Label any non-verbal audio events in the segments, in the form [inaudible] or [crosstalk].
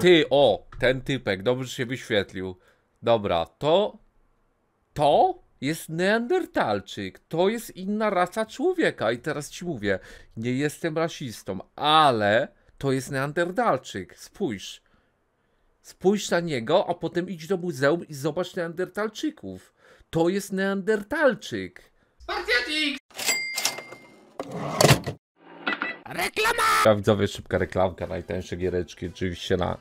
Ty, o, ten typek, dobrze się wyświetlił. Dobra, to... To jest neandertalczyk. To jest inna rasa człowieka. I teraz ci mówię, nie jestem rasistą, ale to jest neandertalczyk. Spójrz. Spójrz na niego, a potem idź do muzeum i zobacz neandertalczyków. To jest neandertalczyk. Reklama! Widzowie, szybka reklamka, najtańsze giereczki oczywiście na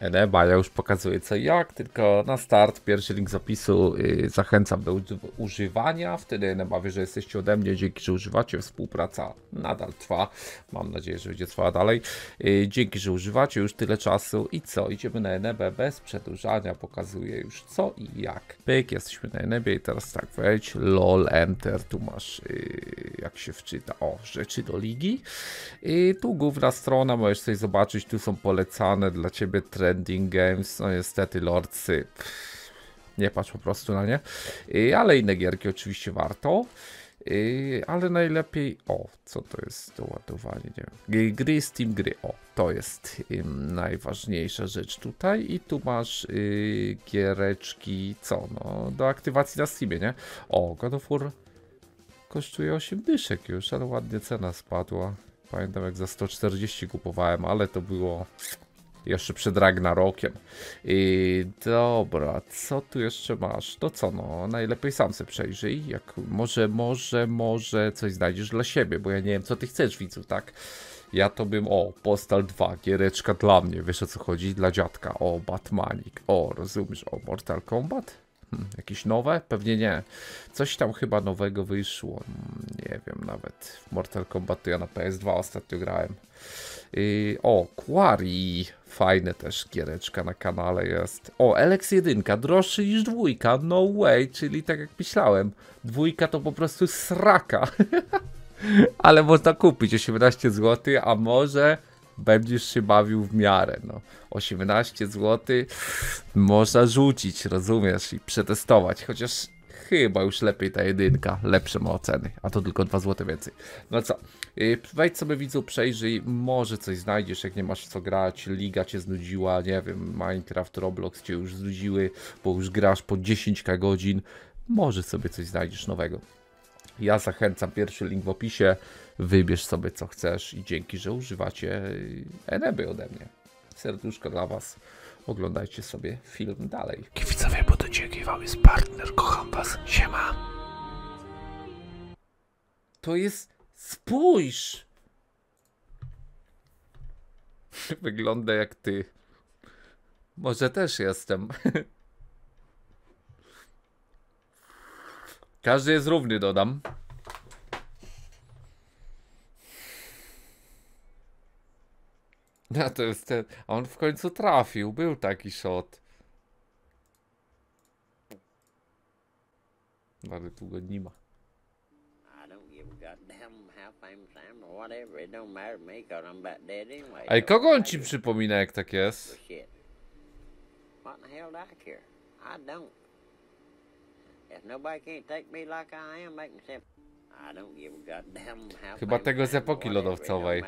Eneba. Ja już pokazuję co jak, tylko na start, pierwszy link z opisu yy, zachęcam do uży- używania, wtedy Eneba wie, że jesteście ode mnie, dzięki, że używacie, współpraca nadal trwa, mam nadzieję, że będzie trwała dalej, yy, dzięki, że używacie już tyle czasu. I co, idziemy na Enebę bez przedłużania, pokazuję już co i jak. Pyk, jesteśmy na Enebie i teraz tak, wejdź, lol, enter, tu masz, yy, jak się wczyta, o, rzeczy do ligi, i tu główna strona, możesz sobie zobaczyć, tu są polecane dla ciebie trending games, no niestety lordsy, pff, nie patrz po prostu na nie, I, ale inne gierki oczywiście warto. I, ale najlepiej, o, co to jest doładowanie, nie wiem, Gry- Steam gry, o, to jest najważniejsza rzecz tutaj i tu masz y, giereczki, co, no, do aktywacji na Steamie, nie? O, God of War kosztuje 8 dyszek już, ale ładnie cena spadła. Pamiętam jak za 140 kupowałem, ale to było jeszcze przed Ragnarokiem. I dobra, co tu jeszcze masz? To co no, najlepiej sam se przejrzyj. Jak może, może, może coś znajdziesz dla siebie, bo ja nie wiem co ty chcesz widzu, tak? Ja to bym, o, Postal 2, giereczka dla mnie, wiesz o co chodzi? Dla dziadka, o, Batmanik, o, rozumiesz, o, Mortal Kombat? Hmm, jakieś nowe? Pewnie nie. Coś tam chyba nowego wyszło. Mm, Nie wiem nawet. Mortal Kombat to ja na PS2 ostatnio grałem. Yy, o, Quarry. Fajne też giereczka na kanale jest. O, Alex 1, droższy niż dwójka. No way, czyli tak jak myślałem. Dwójka to po prostu sraka. [laughs] Ale można kupić 18 zł, a może będziesz się bawił w miarę. No. 18 zł można rzucić, rozumiesz, i przetestować. Chociaż chyba już lepiej ta jedynka, lepsze ma oceny, a to tylko 2 zł więcej. No co, yy, wejdź sobie widzu, przejrzyj, może coś znajdziesz, jak nie masz co grać, liga cię znudziła, nie wiem, Minecraft, Roblox cię już znudziły, bo już grasz po 10 godzin, może sobie coś znajdziesz nowego. Ja zachęcam, pierwszy link w opisie, wybierz sobie co chcesz i dzięki, że używacie Eneby ode mnie. Serduszko dla was. Oglądajcie sobie film dalej. To dzięki wam jest partner, kocham was, siema. To jest. Spójrz! [laughs] Wygląda jak ty. Może też jestem. [laughs] Każdy jest równy, dodam. [laughs] No to jest ten. A on w końcu trafił. Był taki shot. Ale długo nie ma. Ej, kogo on ci przypomina, jak tak jest? Shit. What in the hell do I care? I don't. If nobody can't take me like I am, make me simple. Chyba tego z epoki lodowcowej.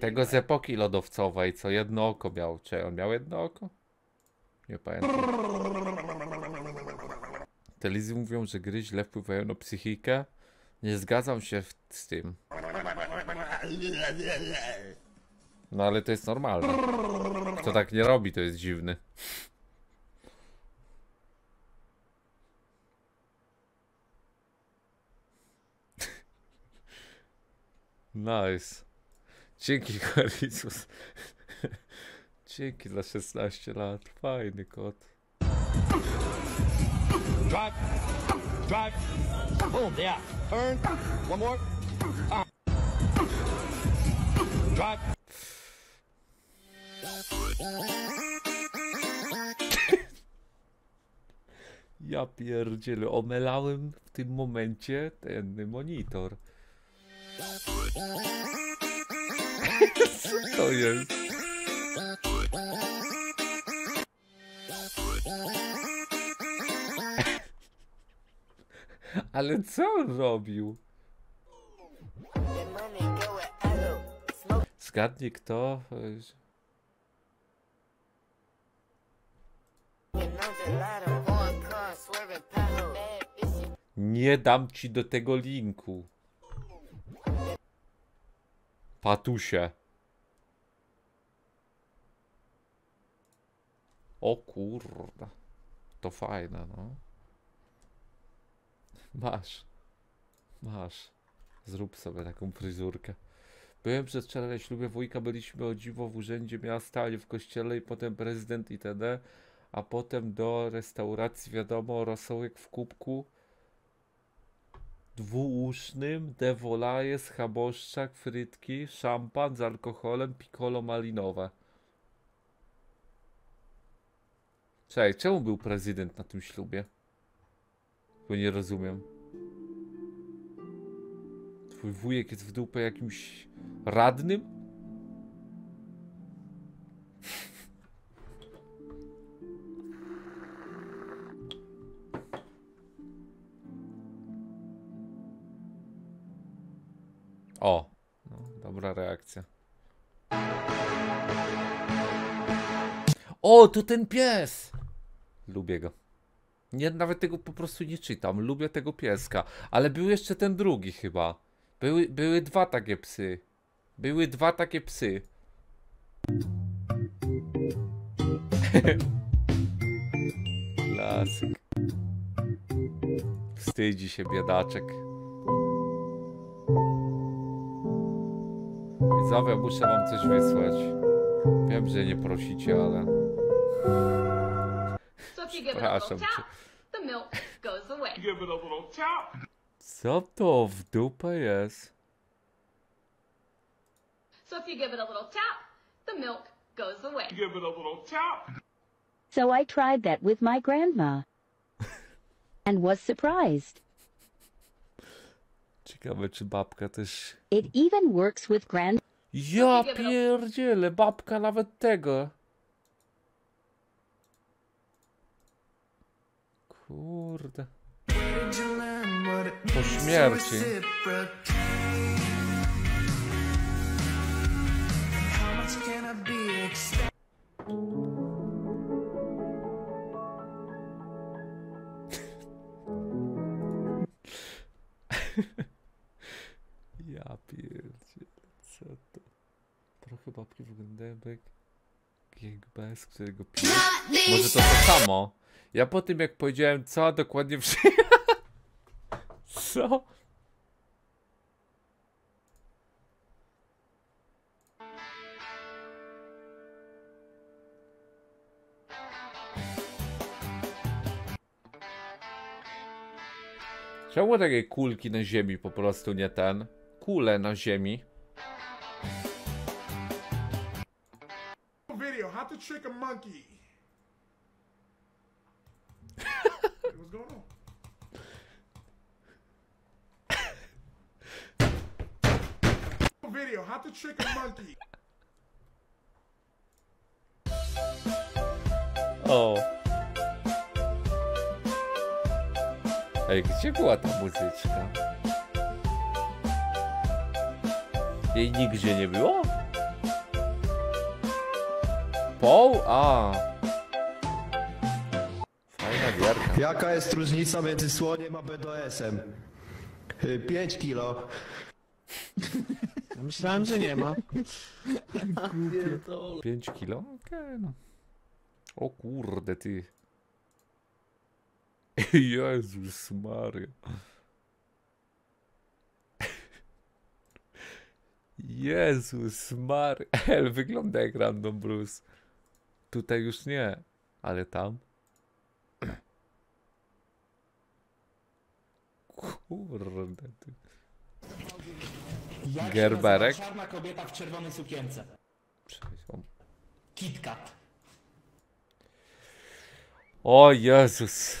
Tego z epoki lodowcowej, co jedno oko miał. Czy on miał jedno oko? Nie pamiętam. Telewizji mówią, że gry źle wpływają na psychikę. Nie zgadzam się w, z tym. No ale to jest normalne. Kto tak nie robi, to jest dziwny. Nice. Dzięki, [laughs] Charisus. Dzięki za 16 lat. Fajny kot. Drive. Drive. Boom. Yeah. Turn. One more. Uh. Drive. Ja pierdzielę, omelałem w tym momencie ten monitor. Co to jest? Ale co on robił? Zgadnij kto. Nie dam ci do tego linku. Patusie. O kurde. To fajne, no. Masz. Masz. Zrób sobie taką fryzurkę. Byłem przez na ślubie wujka, byliśmy o dziwo w urzędzie miasta, ale w kościele i potem prezydent itd. A potem do restauracji, wiadomo, rosołek w kubku dwuusznym, dewolaje, schaboszczak, frytki, szampan z alkoholem, piccolo malinowe. Czekaj, czemu był prezydent na tym ślubie? Bo nie rozumiem. Twój wujek jest w dupę jakimś radnym? O, no, dobra reakcja. O, to ten pies! Lubię go. Nie, nawet tego po prostu nie czytam. Lubię tego pieska. Ale był jeszcze ten drugi chyba. Były, były dwa takie psy. Były dwa takie psy. [laughs] Klasyk. Wstydzi się biedaczek. Widzowie, muszę wam coś wysłać. Wiem, że nie prosicie, ale przepraszam little cię. Co to w dupę jest? So if you give it a little tap, the milk goes away. Give it a little tap. So I tried that with my grandma [laughs] and was surprised. Ciekawe, czy babka też... It even works with grand Ja pierdzielę, babka nawet tego. Kurde. Po śmierci. [laughs] Ja to? Babki wyglądają jak gangbang, z którego piję. Może to to samo? Ja po tym jak powiedziałem co, dokładnie przy... [laughs] Co? Czemu takie kulki na ziemi po prostu nie ten? Kule na ziemi. Video how to trick a monkey. What's going on? video how to trick a monkey. O. Ej, gdzie była ta muzyczka? Jej nigdzie nie było? Poł? A. Fajna gierka. Jaka jest różnica między słoniem a BDS-em? 5 kilo. Myślałem, że nie ma. 5 kilo? Okej, no. O kurde, ty. Jezus Maria. Jezus Maria. El [laughs] wygląda jak Random Bruce. Tutaj już nie, ale tam. Kurde, ty. Jak Gerberek? się czarna kobieta w czerwonej sukience? Przepraszam. KitKat. O Jezus.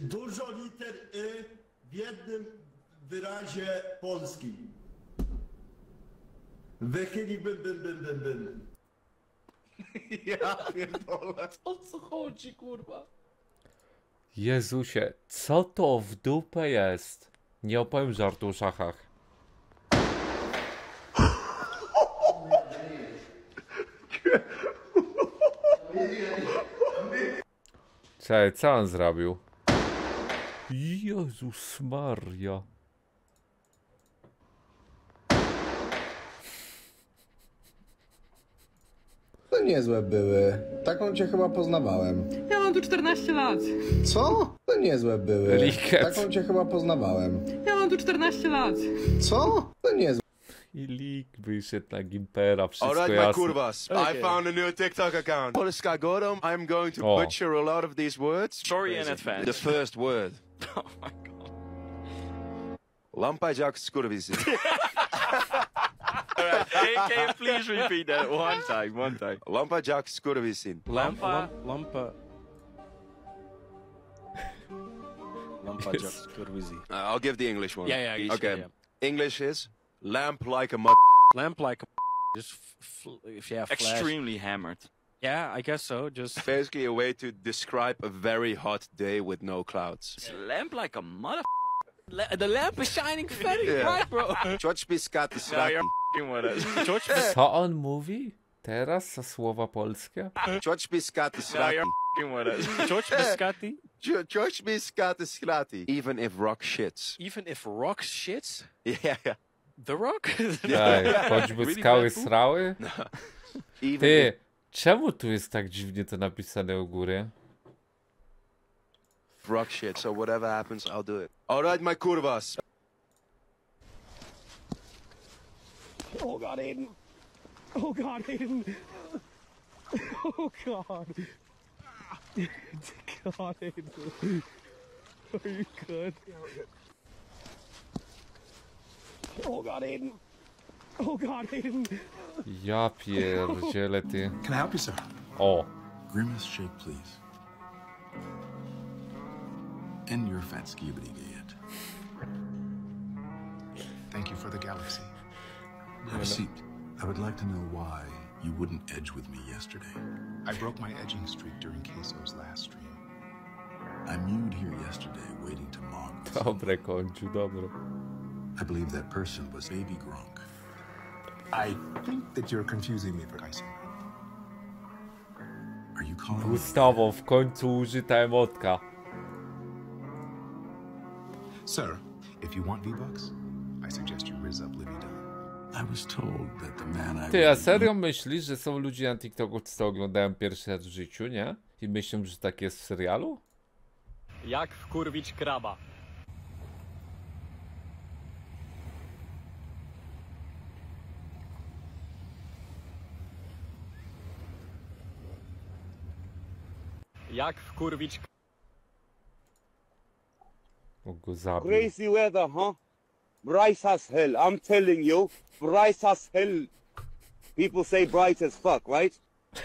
Dużo liter y w jednym wyrazie polskim. Wychyli bym, bym, bym, bym, bym. [laughs] O co chodzi, kurwa? Jezusie, co to w dupę jest? Nie opowiem żartu o szachach. Cześć, co on zrobił? Jezus Maria. To niezłe były. Taką cię chyba poznawałem. Ja mam tu 14 lat. Co? To niezłe były. Liket. Taką cię chyba poznawałem. Ja mam tu 14 lat. Co? To niezłe. I lik wyszedł na Gimpera, wszystko Alright, my jasne. kurvas. I found a new TikTok account. Polska Godom. I'm going to Oh. butcher a lot of these words. Sorry in advance. The first word. [laughs] Oh my god. Lampajak skurvisi. [laughs] Alright, [laughs] can, can you please repeat that one [laughs] time? One time. Lampa Lampajak skurvisin. Lampa. Lampa. Lampa [laughs] Yes. just skurwizi. Uh, I'll give the English one. Yeah, yeah, Okay. should, yeah. English is lamp like a mud. Lamp like a just f- f- yeah, flash. Extremely hammered. Yeah, I guess so. Just Basically, a way to describe a very hot day with no clouds. Lamp like a mother. La- the lamp is shining very Yeah. bright, bro. George Piscati Now George, Co on mówi? Teraz za słowa polskie? Now you're f***ing with us. George Biscotti. George Piscati Srati. Even if rock shits. Even if rock shits, Yeah, the rock. Ej, choćby Really skały srały? Even Ty, czemu tu jest tak dziwnie to napisane u góry? rock shit. So whatever happens, I'll do it. Alright, my kurvas. Oh god, Aiden. Oh god, Aiden. Oh god. [laughs] God, Aiden. Are you good? Oh god, Aiden. Oh god, Aiden. Ja pierdzielę ty. Can I help you, sir? O, Grimace shake, please. And your fat skibidi gayet. Thank you for the galaxy. Have a seat. I would like to know why you wouldn't edge with me yesterday. I broke my edging streak during Queso's last stream. I mewed here yesterday, waiting to mock. with dobre końcu, dobre. I believe that person was Baby Gronk. I think that you're confusing me for Kaiser. Are you calling me? Gustawą, w końcu użyta emotka. Sir, if you want V-Bucks, I suggest you rizz up Livy Ty, a serio myślisz, że są ludzie na TikToku, co to oglądają pierwszy raz w życiu, nie? I myślą, że tak jest w serialu? Jak wkurwić kraba? Jak wkurwić O, go. Crazy weather, huh? Bright as hell. I'm telling you, bright as hell. People say bright as fuck, right? [laughs]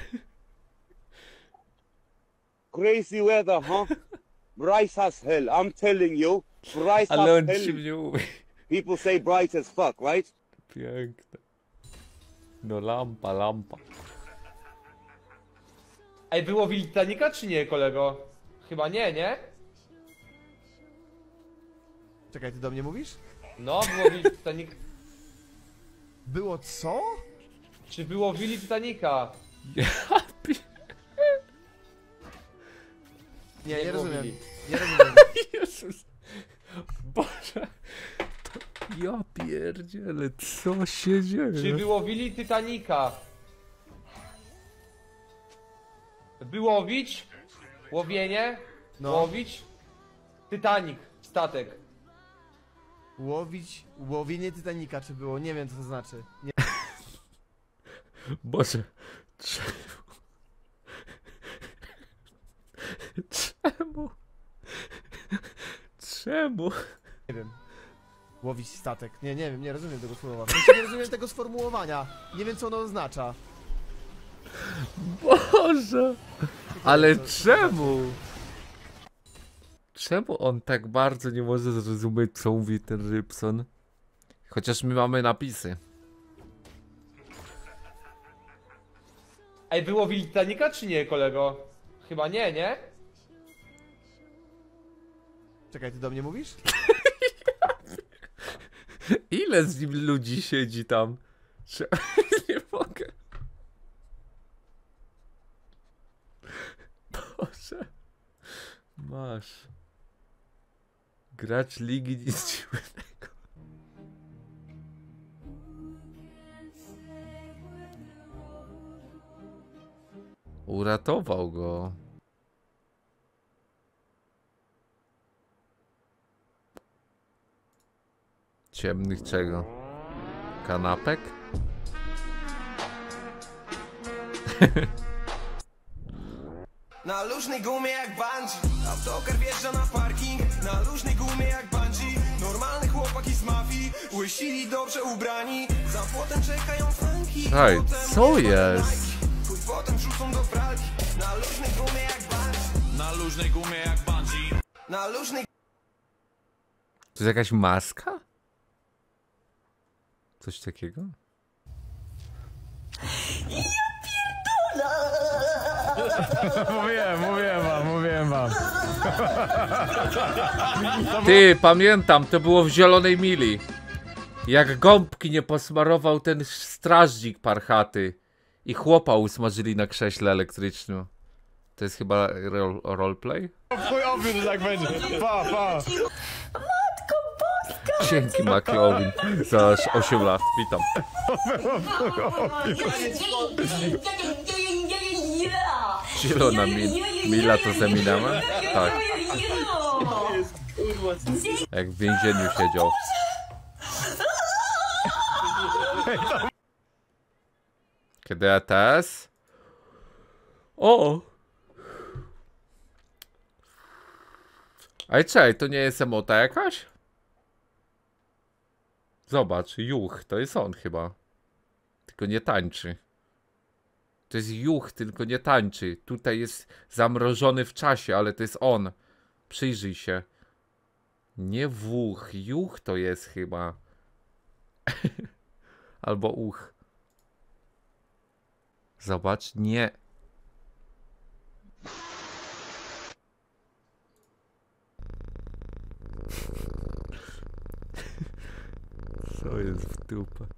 Crazy weather, huh? Bright as hell. I'm telling you, bright Ale as hell. People say bright as fuck, right? Piękne. No lampa, lampa. Ej, było Willi Titanica czy nie, kolego? Chyba nie, nie? Czekaj, ty do mnie mówisz? No, było Willi Titanic... Było co? Czy było Willi Titanica? Nie, nie było rozumiem. Willi. Nie rozumiem. [laughs] Jezus. Boże. To ja pierdzielę, co się dzieje? Czy było Willi Titanica? By łowić? Łowienie? No. Łowić? Titanic, statek. Łowić, łowienie Titanica czy było? Nie wiem co to znaczy. Nie. Boże, czemu? Czemu? Czemu? Nie wiem. Łowić statek. Nie, nie wiem, nie rozumiem tego słowa. [laughs] Nie rozumiem tego sformułowania. Nie wiem co ono oznacza. Boże! Ale czemu? Czemu on tak bardzo nie może zrozumieć, co mówi ten Rybson? Chociaż my mamy napisy. Ej, było Willi Titanica czy nie, kolego? Chyba nie, nie? Czekaj, ty do mnie mówisz? [laughs] Ile z nim ludzi siedzi tam? Czy... [laughs] nie mogę. Boże. Masz. Gracz ligi nic dziwnego. Uratował go. Ciemnych czego? Kanapek? Na luźnej gumie jak bungee Autokar wjeżdża na parking Na luźnej gumie jak bungee. Normalny chłopaki z mafii. Łysili dobrze ubrani. Za płotem czekają franki Słuchaj, Potem co jest? Chuj potem wrzucą do pralki. Na luźnej gumie jak bungee. Na luźnej gumie jak bungee. Na luźnej To jest jakaś maska? Coś takiego? Mówiłem, mówiłem wam, mówiłem wam. Ty, pamiętam, to było w Zielonej Mili. Jak gąbki nie posmarował ten strażnik parchaty i chłopa usmażyli na krześle elektrycznym. To jest chyba rol, roleplay? Chuj obie, że tak będzie. Pa, pa. Dzięki McLovin za 8 lat. Witam. Zielona mil, Mila to z Eminemem? Tak. Jak w więzieniu siedział. Kiedy ETS? O! Ej, czej, to nie jest emota jakaś? Zobacz, juch, to jest on chyba. Tylko nie tańczy. To jest juch, tylko nie tańczy. Tutaj jest zamrożony w czasie, ale to jest on. Przyjrzyj się. Nie wuch, juch to jest chyba. [laughs] Albo uch. Zobacz, nie. [laughs] Co jest w dupę?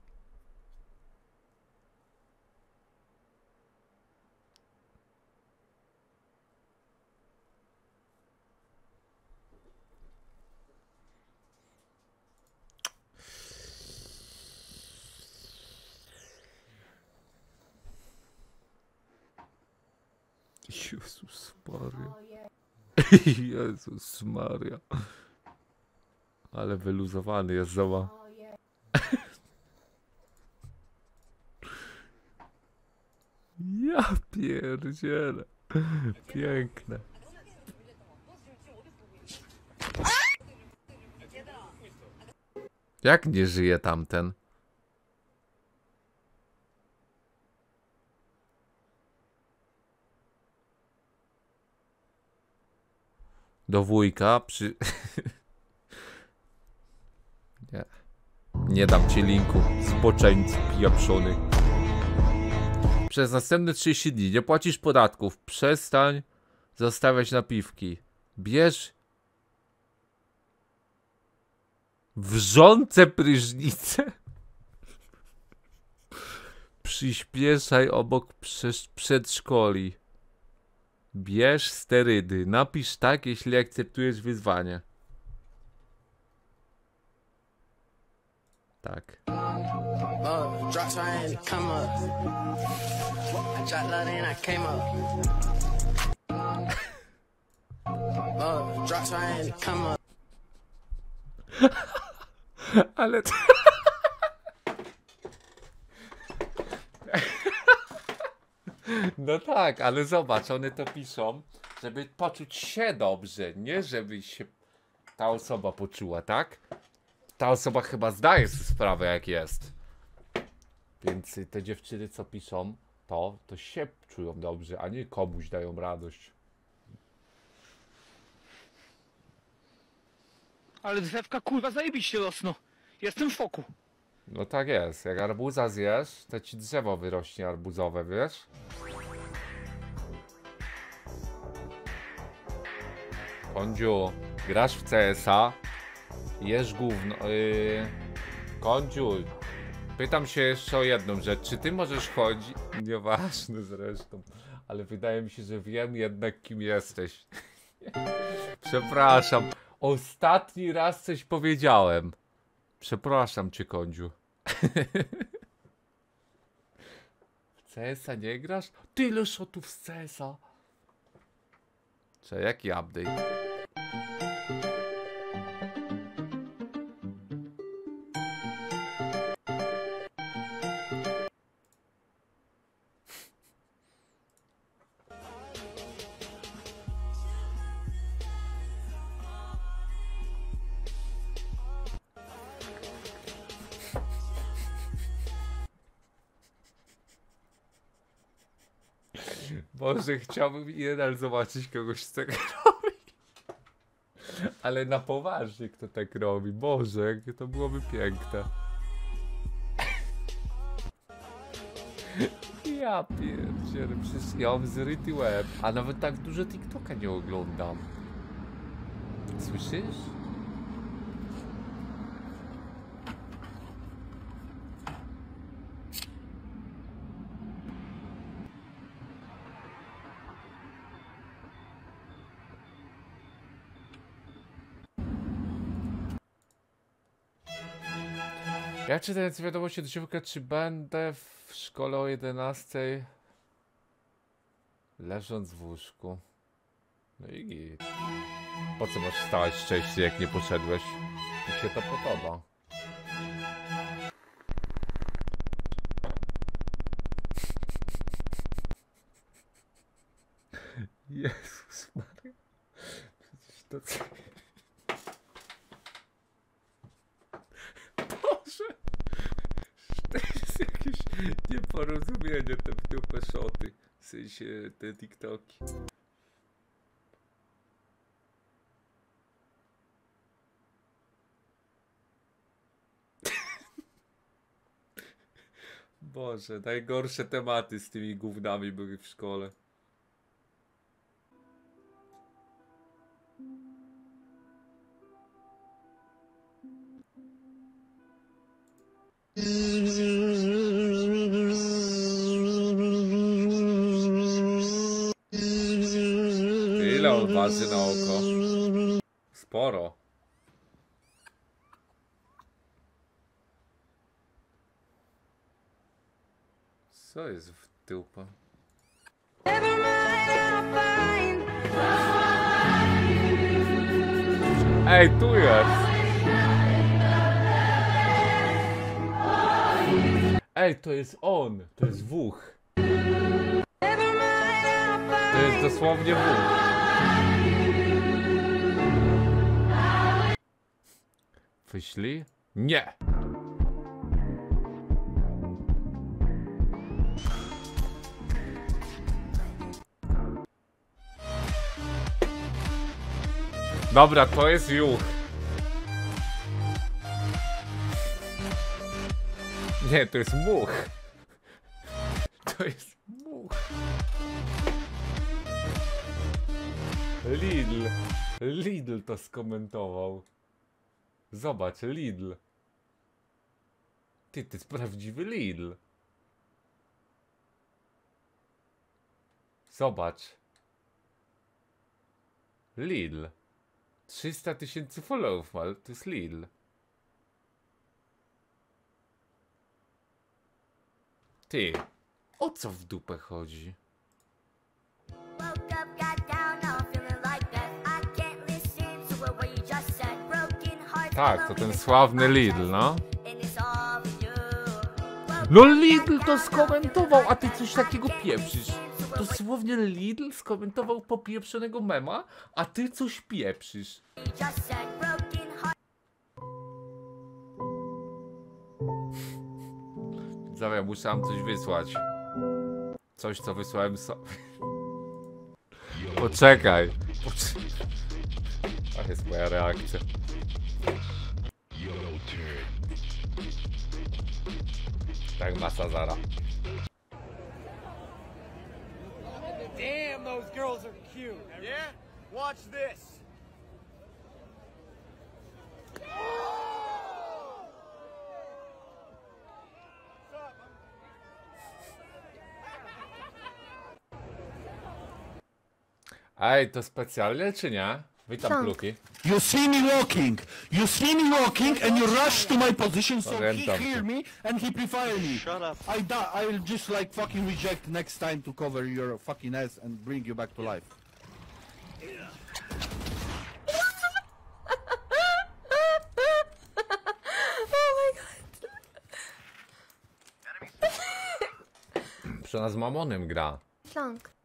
Jezus Maria. [laughs] Jezus Maria. Ale wyluzowany jest, zobacz. [laughs] Ja pierdzielę. Piękne. Jak nie żyje tamten? Do wujka przy... [laughs] nie. Nie dam ci linku. Zboczeńcu pieprzony. Przez następne 30 dni nie płacisz podatków. Przestań zostawiać napiwki. Bierz wrzące prysznice. [laughs] Przyspieszaj obok przedszkoli. Bierz sterydy. Napisz tak, jeśli akceptujesz wyzwanie. Tak. [laughs] Uh, [laughs] No tak, ale zobacz, one to piszą, żeby poczuć się dobrze, nie żeby się ta osoba poczuła, tak? Ta osoba chyba zdaje sobie sprawę, jak jest. Więc te dziewczyny, co piszą to, to się czują dobrze, a nie komuś dają radość. Ale drzewka kurwa zajebiście rosną. Jestem w szoku. No tak jest, jak arbuza zjesz, to ci drzewo wyrośnie arbuzowe, wiesz? Kądziu, grasz w CS-a, jesz gówno... Yy... Pytam się jeszcze o jedną rzecz, czy ty możesz chodzić... [laughs] Nieważne zresztą, ale wydaje mi się, że wiem jednak kim jesteś. [laughs] Przepraszam. Ostatni raz coś powiedziałem. Przepraszam cię, kądziu. W CS-a nie grasz? Tyle shotów z CS-a. Czy jaki update? Boże, chciałbym jeden zobaczyć kogoś z tego robi. Ale na poważnie kto tak robi. Boże, to byłoby piękne. Ja pierdzielę, przecież ja mam zryty łeb, a nawet tak dużo TikToka nie oglądam. Słyszysz? Ja czytając wiadomości do dziewka, czy będę w szkole o 11 leżąc w łóżku. No i git. Po co masz wstać wcześniej, jak nie poszedłeś? Mi się to podoba. [laughs] Jezus Maria. Przecież to co... Boże! To jest jakieś nieporozumienie, te w dupę szoty. Sensie te TikToki. [laughs] Boże, najgorsze tematy z tymi gównami były w szkole. Waży na oko? Sporo. Co jest w dupę? Ej, tu jest! Ej, to jest on! To jest wuch! To jest dosłownie wuch. Wyślij? Nie! Dobra, to jest juch. Nie, to jest much. To jest much. Lidl. Lidl to skomentował. Zobacz, Lidl. Ty, to jest prawdziwy Lidl. Zobacz. Lidl. 300 tysięcy followów ma, to jest Lidl. Ty, o co w dupę chodzi? Tak, to ten sławny Lidl, no. No Lidl to skomentował, a ty coś takiego pieprzysz. Dosłownie Lidl skomentował popieprzonego mema, a ty coś pieprzysz. Zawia, muszę coś wysłać. Coś, co wysłałem sobie. [laughs] Poczekaj. Poczekaj. Jest moja reakcja. Tak masa zara. Damn, those girls are cute. Yeah? Watch this. Ej, to specjalnie czy nie? Witam Tak. Pluki. You see me walking. You see me walking and you rush to my position so he Pamiętam hear me and he prefer me. Shut up. I da I'll just like fucking reject next time to cover your fucking ass and bring you back to life. oh my Przy nas Mamonem gra. god. Plank.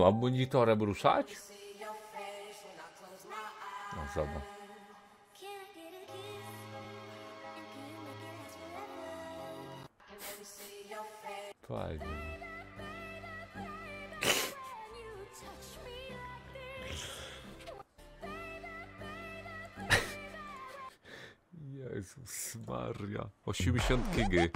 Mam monitorem ruszać? No zobacz. Fajnie. Jezus Maria. 80 gigy.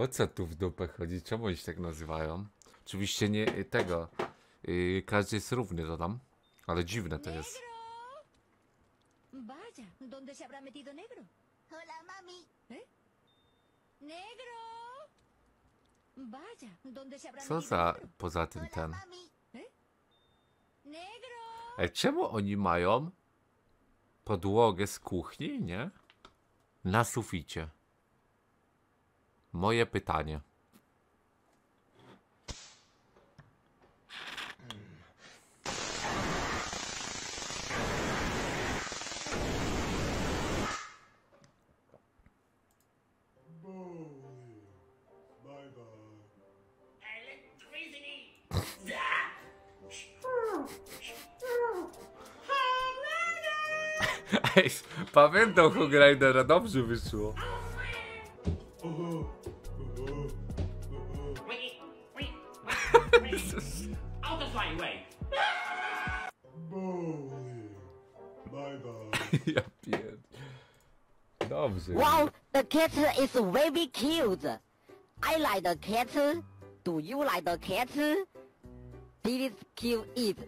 O co tu w dupę chodzi? Czemu oni się tak nazywają? Oczywiście nie tego. Yy, każdy jest równy, to tam. Ale dziwne to jest. Vaya, ¿dónde se habrá metido negro? Hola, mami. ¿Eh? ¡Negro! Vaya, ¿dónde se habrá Co za poza tym ten? ¿Eh? ¡Negro! Ej, czemu oni mają podłogę z kuchni, nie? Na suficie. Moje pytanie. Ej, pamiętam Hog Ridera, dobrze wyszło. Cat is very cute. I like the cat. Do you like the cat? This cute it.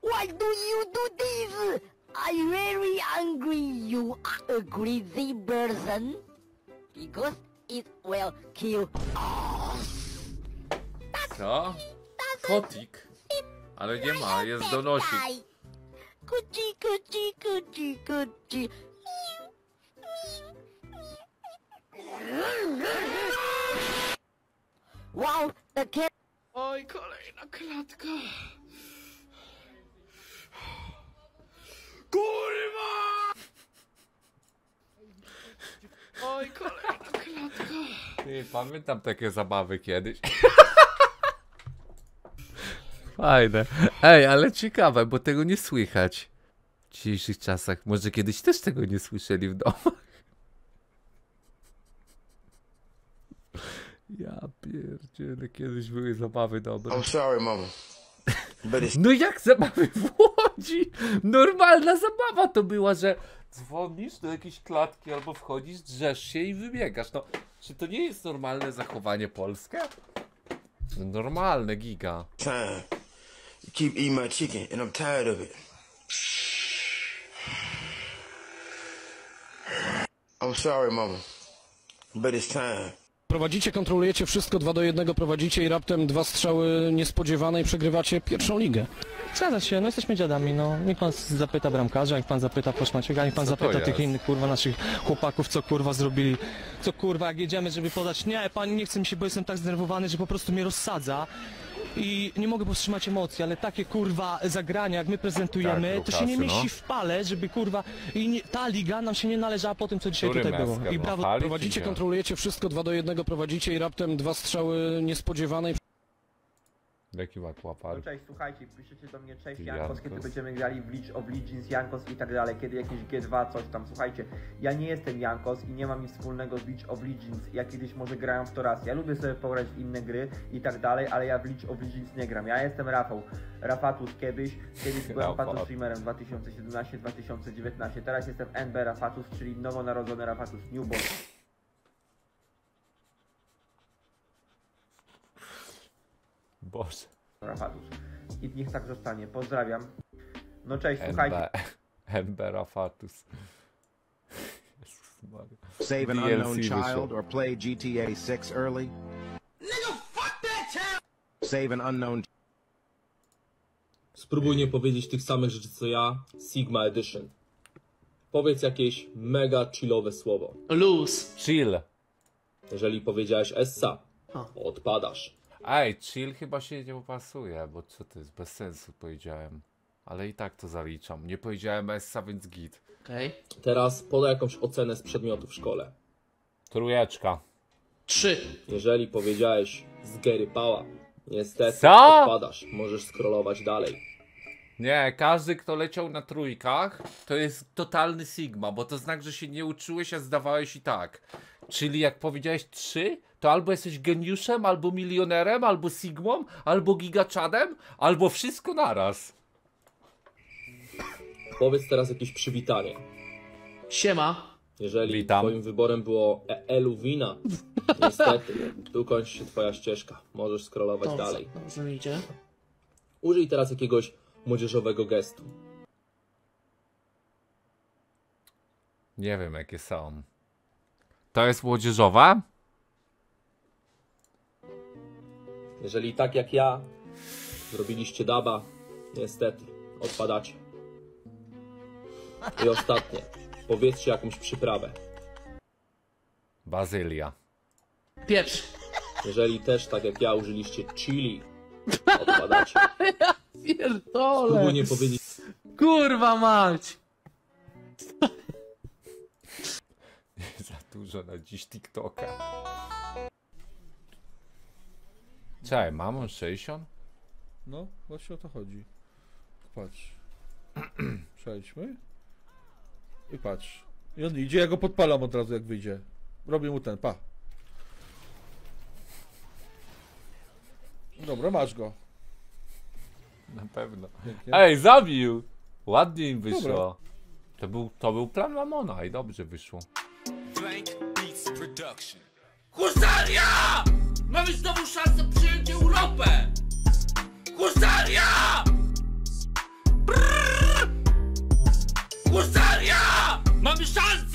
Why do you do this? I'm very angry. You are a crazy person. Because it will kill us. Co? Kotik. Ale nie ma, jest donosik. Kuci, kuci, kuci, kuci. Wow, the cat. Oj, kolejna klatka. Kurwa! Oj, kolejna klatka. Ty, pamiętam takie zabawy kiedyś. [laughs] Fajne. Ej, ale ciekawe, bo tego nie słychać w dzisiejszych czasach. Może kiedyś też tego nie słyszeli w domach. Ja pierdzielę, kiedyś były zabawy dobre. I'm sorry, mama. But it's No jak zabawy w Łodzi? Normalna zabawa to była, że dzwonisz do jakiejś klatki albo wchodzisz, drzesz się i wybiegasz. No, czy to nie jest normalne zachowanie polskie? Normalne, giga. time. You keep eating my chicken, and I'm tired of it. I'm sorry, mama. But it's time. Prowadzicie, kontrolujecie wszystko, 2 do 1 prowadzicie i raptem dwa strzały niespodziewane i przegrywacie pierwszą ligę. Zgadza się, no jesteśmy dziadami, no. Niech pan zapyta bramkarza, niech pan zapyta Poszmaciego, niech pan Co to zapyta tych jest? innych, kurwa, naszych chłopaków, co kurwa zrobili. Co kurwa, jak jedziemy, żeby podać, nie, pani nie chce mi się, bo jestem tak zdenerwowany, że po prostu mnie rozsadza. I nie mogę powstrzymać emocji, ale takie kurwa zagrania, jak my prezentujemy, Tak, to się nie Lukasy, mieści no. w pale, żeby kurwa. I nie, ta liga nam się nie należała po tym, co dzisiaj Który tutaj było. I no, brawo. Prowadzicie, kontrolujecie wszystko, 2 do 1 prowadzicie i raptem dwa strzały niespodziewane i Jaki ma No cześć, słuchajcie, piszecie do mnie cześć Ty Jankos, kiedy Jankos. będziemy grali w League of Legends, Jankos i tak dalej, kiedy jakieś G2, coś tam, słuchajcie, ja nie jestem Jankos i nie mam nic wspólnego z League of Legends, ja kiedyś może grałem w to raz, ja lubię sobie pograć w inne gry i tak dalej, ale ja w League of Legends nie gram, ja jestem Rafał, Rafatus kiedyś, kiedyś byłem Rafał. Patus streamerem 2017-2019, teraz jestem NB Rafatus, czyli nowonarodzony Rafatus Newborn. Boże. Rafatus. I niech tak zostanie, pozdrawiam. No cześć, słuchajcie. NB Rafatus. Save an DLC unknown wyszło. child or play GTA 6 early? Nigga, fuck that child! Save an unknown Spróbuj nie powiedzieć tych samych rzeczy co ja, Sigma Edition. Powiedz jakieś mega chillowe słowo. Luz. Chill. Jeżeli powiedziałeś Essa, odpadasz. Ej, chill chyba się nie pasuje, bo co to jest, bez sensu powiedziałem. Ale i tak to zaliczam. Nie powiedziałem Essa, więc git. Okej. Teraz podaj jakąś ocenę z przedmiotu w szkole. Trójeczka. Trzy. Jeżeli powiedziałeś z Gary Pała, niestety Co? odpadasz. Możesz scrollować dalej. Nie, każdy kto leciał na trójkach, to jest totalny Sigma, bo to znak, że się nie uczyłeś, a zdawałeś i tak. Czyli jak powiedziałeś trzy, to albo jesteś geniuszem, albo milionerem, albo Sigmą, albo gigaczadem, albo wszystko naraz. Powiedz teraz jakieś przywitanie. Siema. Jeżeli twoim wyborem było E- Eluwina, [laughs] niestety, tu kończy się twoja ścieżka. Możesz scrollować Dobrze, dalej. dobrze mi idzie. Użyj teraz jakiegoś młodzieżowego gestu. Nie wiem jakie są. To jest młodzieżowa? Jeżeli tak jak ja zrobiliście daba, niestety, odpadacie. I ostatnie, powiedzcie jakąś przyprawę. Bazylia. Pieprz. Jeżeli też tak jak ja użyliście chili, [laughs] odpadacie. Pierdolę. Spróbuj nie powiedzieć Kurwa mać. [laughs] Za dużo na dziś TikToka. Czekaj, mam on 60? No, właśnie o to chodzi. Patrz. [clears throat] Przejdźmy. I patrz. I on idzie, ja go podpalam od razu jak wyjdzie. Robię mu ten, pa. Dobra, masz go. Na pewno. Pięknie. Ej, zabił! Ładnie im wyszło. Dobra. To był, to był plan Mamona i dobrze wyszło. Blank Beats Production. Husaria! Mamy znowu szansę przyjąć Europę! Husaria! Brrr! Husaria! Mamy szansę!